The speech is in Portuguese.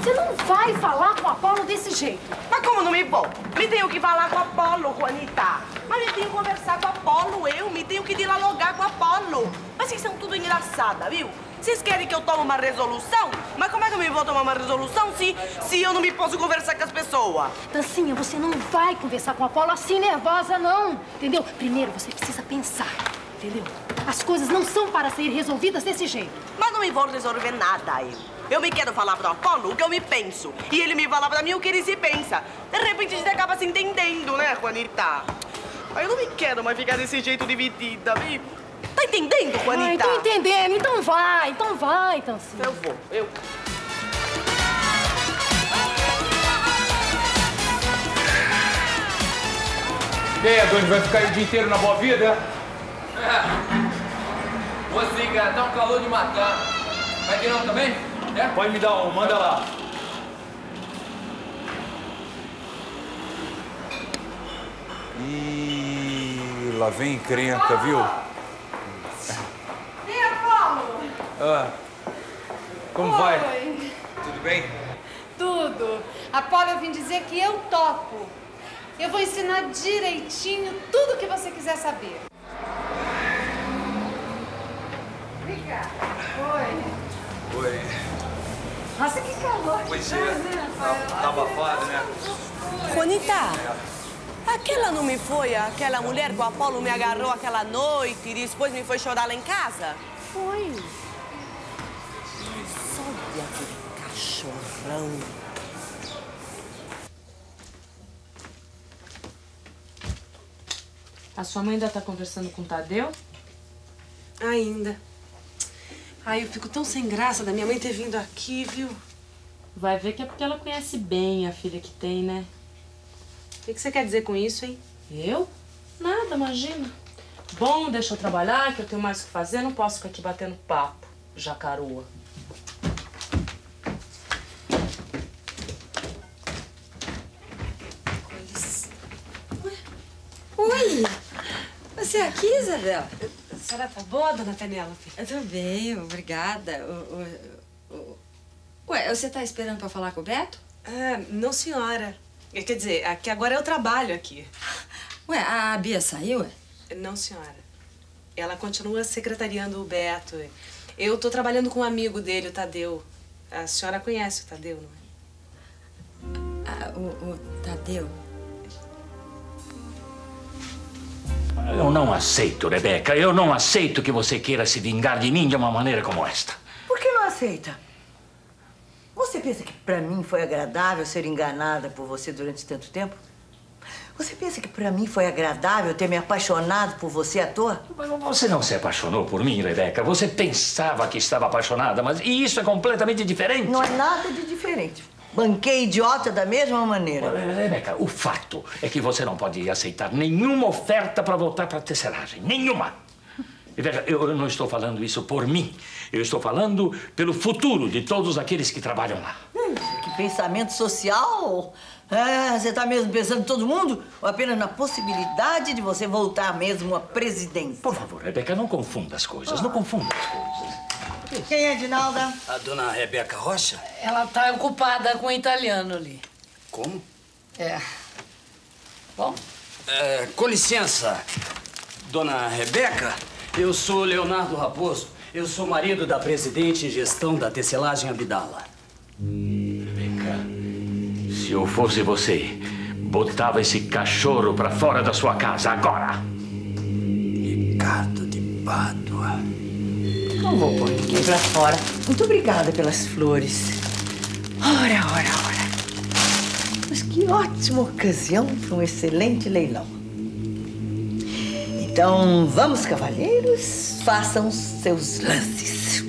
Você não vai falar com o Apolo desse jeito. Mas como não me vou? Me tenho que falar com o Apolo, Juanita. Mas me tenho que conversar com o Apolo, eu. Me tenho que dialogar com o Apolo. Mas vocês são tudo engraçada, viu? Vocês querem que eu tome uma resolução? Mas como é que eu me vou tomar uma resolução se, se eu não me posso conversar com as pessoas? Dancinha, você não vai conversar com o Apolo assim nervosa, não. Entendeu? Primeiro você precisa pensar, entendeu? As coisas não são para ser resolvidas desse jeito. Mas não me vou resolver nada, eu. Eu me quero falar pro Apolo o que eu me penso. E ele me fala pra mim o que ele se pensa. De repente a gente acaba se entendendo, né, Juanita? Eu não me quero mais ficar desse jeito dividida, viu? Tá entendendo, Juanita? Ai, tô entendendo. Então vai, então vai, Dancinha. Eu vou, eu. E aí, Adonis, vai ficar aí o dia inteiro na boa vida? É. Vou sim, cara. Tá um calor de matar. Vai vir não também? É? Pode me dar um, manda lá. Ih, lá vem encrenca, viu? E Apolo? Ah, como vai? Oi. Tudo bem? Tudo. Apolo, eu vim dizer que eu topo. Eu vou ensinar direitinho tudo que você quiser saber. Vem cá. Oi. Oi. Nossa, que calor. Pois é. Tá, tá abafado, né? Juanita, aquela não me foi aquela mulher que o Apolo me agarrou aquela noite e depois me foi chorar lá em casa? Foi. Olha aquele cachorrão. A sua mãe ainda tá conversando com o Tadeu? Ainda. Ai, eu fico tão sem graça da minha mãe ter vindo aqui, viu? Vai ver que é porque ela conhece bem a filha que tem, né? O que que você quer dizer com isso, hein? Eu? Nada, imagina. Bom, deixa eu trabalhar, que eu tenho mais o que fazer, não posso ficar aqui batendo papo, jacaroa. Oi! Você é aqui, Isabel? A senhora tá boa, dona Penélope? Eu tô bem, obrigada. O, o, o... Ué, você tá esperando pra falar com o Beto? Ah, não, senhora. Quer dizer, aqui agora eu trabalho aqui. Ué, a Bia saiu, ué? Não, senhora. Ela continua secretariando o Beto. Eu tô trabalhando com um amigo dele, o Tadeu. A senhora conhece o Tadeu, não é? Ah, o, o Tadeu? Não aceito, Rebeca. Eu não aceito que você queira se vingar de mim de uma maneira como esta. Por que não aceita? Você pensa que pra mim foi agradável ser enganada por você durante tanto tempo? Você pensa que pra mim foi agradável ter me apaixonado por você à toa? Mas Você não se apaixonou por mim, Rebeca. Você pensava que estava apaixonada, mas isso é completamente diferente. Não é nada de diferente. Banquei idiota da mesma maneira. Rebeca, o fato é que você não pode aceitar nenhuma oferta para voltar para a tecelagem. Nenhuma. E veja, eu não estou falando isso por mim. Eu estou falando pelo futuro de todos aqueles que trabalham lá. Hum, que pensamento social! É, você tá mesmo pensando em todo mundo? Ou apenas na possibilidade de você voltar mesmo à presidência? Por favor, Rebeca, não confunda as coisas. Não confunda as coisas. Quem é Dinalda? A dona Rebeca Rocha? Ela tá ocupada com o italiano ali. Como? É. Bom, É, com licença, dona Rebeca. Eu sou Leonardo Raposo. Eu sou marido da presidente em gestão da tecelagem Abdala. Rebeca, se eu fosse você, botava esse cachorro para fora da sua casa agora. Ricardo de Pádua. Não vou pôr ninguém pra fora. Muito obrigada pelas flores. Ora, ora, ora. Mas que ótima ocasião para um excelente leilão. Então, vamos, cavalheiros, façam seus lances.